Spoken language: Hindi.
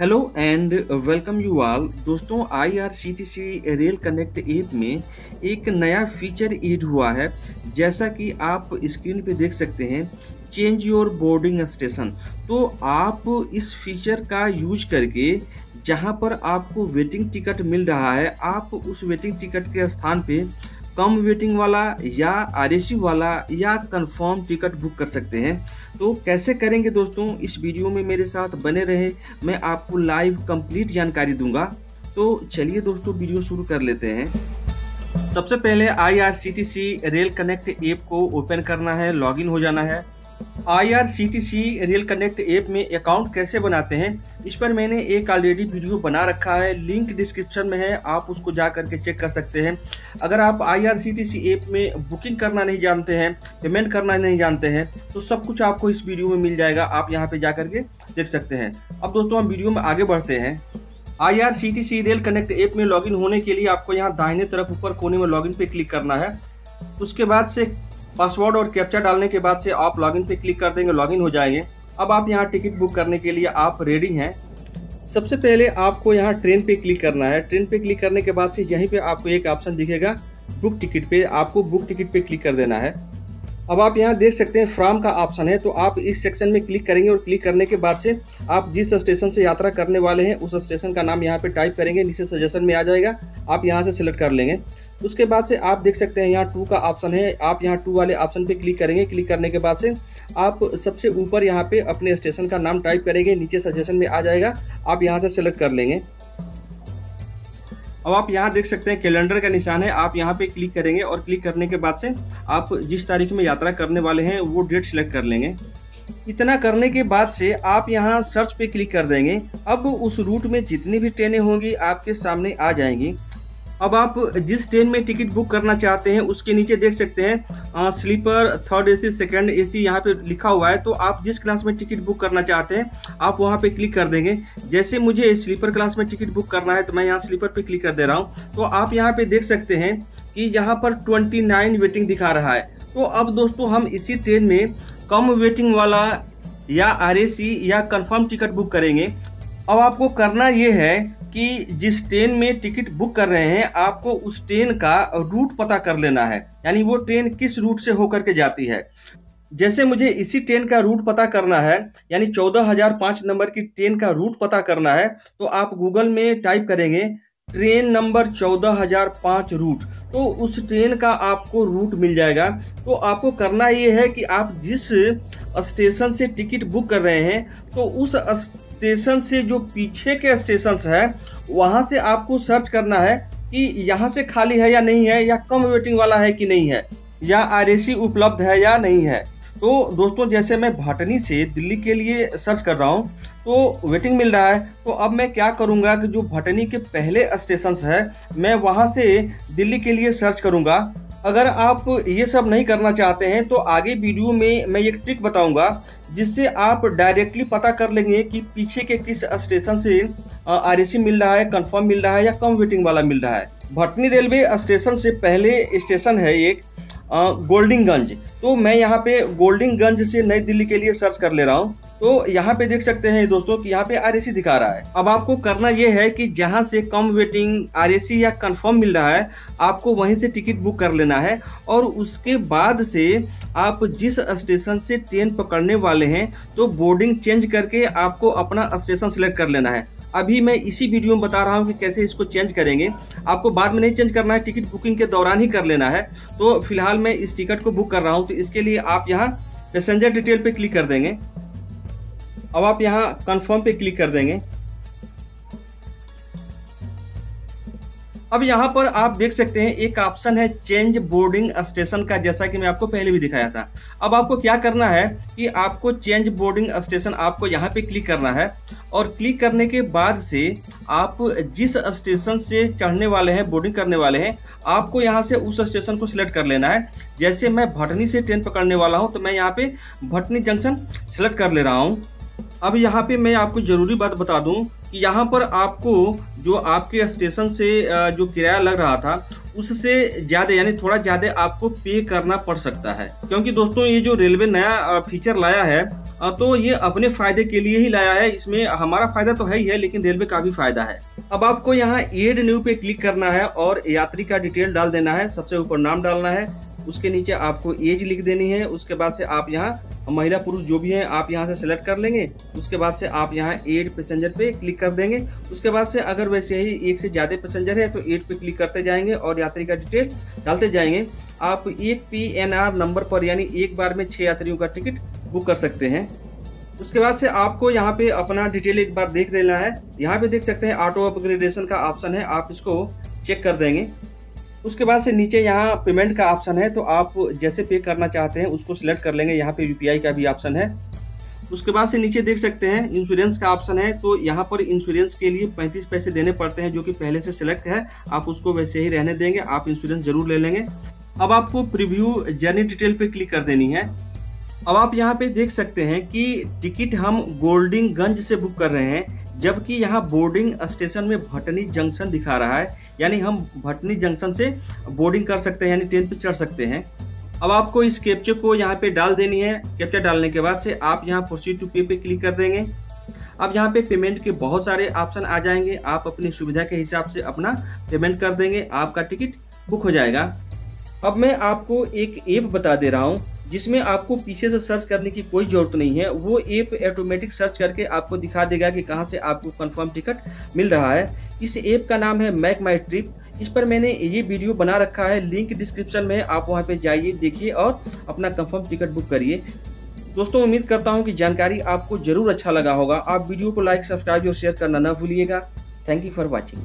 Hello and welcome you all दोस्तों आईआरसीटीसी रेल कनेक्ट ऐप में एक नया फीचर ऐड हुआ है। जैसा कि आप स्क्रीन पे देख सकते हैं चेंज योर बोर्डिंग स्टेशन तो आप इस फीचर का यूज़ करके जहाँ पर आपको वेटिंग टिकट मिल रहा है, आप उस वेटिंग टिकट के स्थान पे कम वेटिंग वाला या आरएसी वाला या कंफर्म टिकट बुक कर सकते हैं। तो कैसे करेंगे दोस्तों? इस वीडियो में मेरे साथ बने रहे। मैं आपको लाइव कंप्लीट जानकारी दूँगा। तो चलिए दोस्तों, वीडियो शुरू कर लेते हैं। सबसे पहले आईआरसीटीसी रेल कनेक्ट ऐप को ओपन करना है लॉगिन हो जाना है। आईआरसीटीसी रेल कनेक्ट ऐप में अकाउंट कैसे बनाते हैं? इस पर मैंने एक ऑलरेडी वीडियो बना रखा है। लिंक डिस्क्रिप्शन में है। आप उसको जा करके चेक कर सकते हैं। अगर आप आईआरसीटीसी ऐप में बुकिंग करना नहीं जानते हैं पेमेंट करना नहीं जानते हैं तो सब कुछ आपको इस वीडियो में मिल जाएगा। आप यहाँ पर जा करके देख सकते हैं। अब दोस्तों, हम वीडियो में आगे बढ़ते हैं। I R C T C rail connect app में लॉगिन होने के लिए आपको यहाँ दाहिने तरफ़ ऊपर कोने में लॉगिन पे क्लिक करना है। उसके बाद से पासवर्ड और कैप्चा डालने के बाद से आप लॉगिन पे क्लिक कर देंगे लॉगिन हो जाएँगे। अब आप यहाँ टिकट बुक करने के लिए आप रेडी हैं। सबसे पहले आपको यहाँ ट्रेन पे क्लिक करना है। ट्रेन पे क्लिक करने के बाद से यहीं पे आपको एक ऑप्शन दिखेगा बुक टिकट पे। आपको बुक टिकट पे क्लिक कर देना है। अब आप यहाँ देख सकते हैं फ्राम का ऑप्शन है तो आप इस सेक्शन में क्लिक करेंगे और क्लिक करने के बाद से आप जिस स्टेशन से यात्रा करने वाले हैं, उस स्टेशन का नाम यहाँ पे टाइप करेंगे, नीचे सजेशन में आ जाएगा। आप यहाँ से सिलेक्ट कर लेंगे। उसके बाद से आप देख सकते हैं यहाँ टू का ऑप्शन है। आप यहाँ टू वाले ऑप्शन पे क्लिक करेंगे। क्लिक करने के बाद से आप सबसे ऊपर यहाँ पे अपने स्टेशन का नाम टाइप करेंगे। नीचे सजेशन में आ जाएगा। आप यहाँ से सिलेक्ट कर लेंगे। अब आप यहाँ देख सकते हैं कैलेंडर का निशान है। आप यहाँ पे क्लिक करेंगे और क्लिक करने के बाद से आप जिस तारीख में यात्रा करने वाले हैं, वो डेट सिलेक्ट कर लेंगे। इतना करने के बाद से आप यहाँ सर्च पे क्लिक कर देंगे। अब उस रूट में जितनी भी ट्रेनें होंगी, आपके सामने आ जाएँगी। अब आप जिस ट्रेन में टिकट बुक करना चाहते हैं, उसके नीचे देख सकते हैं sleeper, third AC, second AC यहाँ पे लिखा हुआ है। तो आप जिस क्लास में टिकट बुक करना चाहते हैं, आप वहाँ पे क्लिक कर देंगे। जैसे मुझे स्लीपर क्लास में टिकट बुक करना है तो मैं यहाँ स्लीपर पे क्लिक कर दे रहा हूँ। तो आप यहाँ पे देख सकते हैं कि यहाँ पर ट्वेंटी वेटिंग दिखा रहा है। तो अब दोस्तों हम इसी ट्रेन में कम वेटिंग वाला या आर या कन्फर्म टिकट बुक करेंगे। अब आपको करना ये है कि जिस ट्रेन में टिकट बुक कर रहे हैं, आपको उस ट्रेन का रूट पता कर लेना है। यानी वो ट्रेन किस रूट से होकर के जाती है। जैसे मुझे इसी ट्रेन का रूट पता करना है, यानी चौदह हज़ार पाँच नंबर की ट्रेन का रूट पता करना है तो आप गूगल में टाइप करेंगे, ट्रेन नंबर चौदह हज़ार पाँच रूट। तो उस ट्रेन का आपको रूट मिल जाएगा। तो आपको करना ये है कि आप जिस स्टेशन से टिकट बुक कर रहे हैं तो उस स्टेशन से जो पीछे के स्टेशन है, वहाँ से आपको सर्च करना है कि यहाँ से खाली है या नहीं है, या कम वेटिंग वाला है कि नहीं है, या आरएसी उपलब्ध है या नहीं है। तो दोस्तों, जैसे मैं भाटनी से दिल्ली के लिए सर्च कर रहा हूँ तो वेटिंग मिल रहा है। तो अब मैं क्या करूँगा कि जो भटनी के पहले स्टेशन है, मैं वहाँ से दिल्ली के लिए सर्च करूँगा। अगर आप ये सब नहीं करना चाहते हैं तो आगे वीडियो में मैं एक ट्रिक बताऊँगा, जिससे आप डायरेक्टली पता कर लेंगे कि पीछे के किस स्टेशन से आर मिल रहा है कंफर्म मिल रहा है या कम वेटिंग वाला मिल रहा है। भटनी रेलवे स्टेशन से पहले स्टेशन है एक। गोल्डिंगगंज तो मैं यहाँ पे गोल्डिंगगंज से नई दिल्ली के लिए सर्च कर ले रहा हूँ। तो यहाँ पे देख सकते हैं दोस्तों कि यहाँ पे आर दिखा रहा है। अब आपको करना ये है कि जहाँ से कम वेटिंग आर या कंफर्म मिल रहा है, आपको वहीं से टिकट बुक कर लेना है और उसके बाद से आप जिस स्टेशन से ट्रेन पकड़ने वाले हैं तो बोर्डिंग चेंज करके आपको अपना स्टेशन सेलेक्ट कर लेना है। अभी मैं इसी वीडियो में बता रहा हूँ कि कैसे इसको चेंज करेंगे। आपको बाद में नहीं चेंज करना है टिकट बुकिंग के दौरान ही कर लेना है। तो फ़िलहाल मैं इस टिकट को बुक कर रहा हूँ तो इसके लिए आप यहाँ पैसेंजर डिटेल पे क्लिक कर देंगे। अब आप यहाँ कंफर्म पे क्लिक कर देंगे। अब यहाँ पर आप देख सकते हैं, एक ऑप्शन है चेंज बोर्डिंग स्टेशन का, जैसा कि मैं आपको पहले भी दिखाया था। अब आपको क्या करना है कि आपको चेंज बोर्डिंग स्टेशन आपको यहाँ पे क्लिक करना है और क्लिक करने के बाद से आप जिस स्टेशन से चढ़ने वाले हैं बोर्डिंग करने वाले हैं, आपको यहाँ से उस स्टेशन को सिलेक्ट कर लेना है। जैसे मैं भटनी से ट्रेन पकड़ने वाला हूँ तो मैं यहाँ पे भटनी जंक्शन सेलेक्ट कर ले रहा हूँ। अब यहाँ पे मैं आपको ज़रूरी बात बता दूँ कि यहाँ पर आपको जो आपके स्टेशन से जो किराया लग रहा था, उससे ज़्यादा यानी थोड़ा ज़्यादा आपको पे करना पड़ सकता है। क्योंकि दोस्तों ये जो रेलवे नया फीचर लाया है तो ये अपने फ़ायदे के लिए ही लाया है। इसमें हमारा फ़ायदा तो है ही है, लेकिन रेलवे का भी फ़ायदा है। अब आपको यहाँ एड न्यू पे क्लिक करना है और यात्री का डिटेल डाल देना है। सबसे ऊपर नाम डालना है। उसके नीचे आपको एज लिख देनी है। उसके बाद से आप यहाँ महिला पुरुष जो भी हैं, आप यहाँ से सेलेक्ट कर लेंगे, उसके बाद से आप यहाँ एड पैसेंजर पे क्लिक कर देंगे। उसके बाद से अगर वैसे ही एक से ज़्यादा पैसेंजर है तो एड पे क्लिक करते जाएँगे और यात्री का डिटेल डालते जाएँगे। आप एक पी एन आर नंबर पर यानी एक बार में छः यात्रियों का टिकट बुक कर सकते हैं। उसके बाद से आपको यहाँ पे अपना डिटेल एक बार देख लेना है। यहाँ पे देख सकते हैं ऑटो अपग्रेडेशन का ऑप्शन है, आप इसको चेक कर देंगे। उसके बाद से नीचे यहाँ पेमेंट का ऑप्शन है तो आप जैसे पे करना चाहते हैं, उसको सिलेक्ट कर लेंगे। यहाँ पे यूपीआई का भी ऑप्शन है। उसके बाद से नीचे देख सकते हैं इंश्योरेंस का ऑप्शन है तो यहाँ पर इंश्योरेंस के लिए पैंतीस पैसे देने पड़ते हैं, जो कि पहले से सिलेक्ट है। आप उसको वैसे ही रहने देंगे, आप इंश्योरेंस ज़रूर ले लेंगे। अब आपको प्रीव्यू जर्नी डिटेल पे क्लिक कर देनी है। अब आप यहाँ पे देख सकते हैं कि टिकट हम गोल्डिंगगंज से बुक कर रहे हैं। जबकि यहाँ बोर्डिंग स्टेशन में भटनी जंक्शन दिखा रहा है। यानी हम भटनी जंक्शन से बोर्डिंग कर सकते हैं, यानी ट्रेन पर चढ़ सकते हैं। अब आपको इस कैप्चर को यहाँ पे डाल देनी है। कैप्चर डालने के बाद से आप यहाँ प्रोसीड टू पे पे क्लिक कर देंगे। अब यहाँ पे पेमेंट के बहुत सारे ऑप्शन आ जाएँगे। आप अपनी सुविधा के हिसाब से अपना पेमेंट कर देंगे। आपका टिकट बुक हो जाएगा। अब मैं आपको एक ऐप बता दे रहा हूँ। जिसमें आपको पीछे से सर्च करने की कोई ज़रूरत नहीं है, वो ऐप ऑटोमेटिक सर्च करके आपको दिखा देगा कि कहाँ से आपको कंफर्म टिकट मिल रहा है। इस ऐप का नाम है मैक माई ट्रिप इस पर मैंने ये वीडियो बना रखा है लिंक डिस्क्रिप्शन में, आप वहाँ पे जाइए, देखिए और अपना कंफर्म टिकट बुक करिए। दोस्तों, उम्मीद करता हूँ कि जानकारी आपको ज़रूर अच्छा लगा होगा। आप वीडियो को लाइक सब्सक्राइब और शेयर करना ना भूलिएगा। Thank you for watching